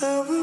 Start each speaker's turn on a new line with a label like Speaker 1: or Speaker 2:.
Speaker 1: I will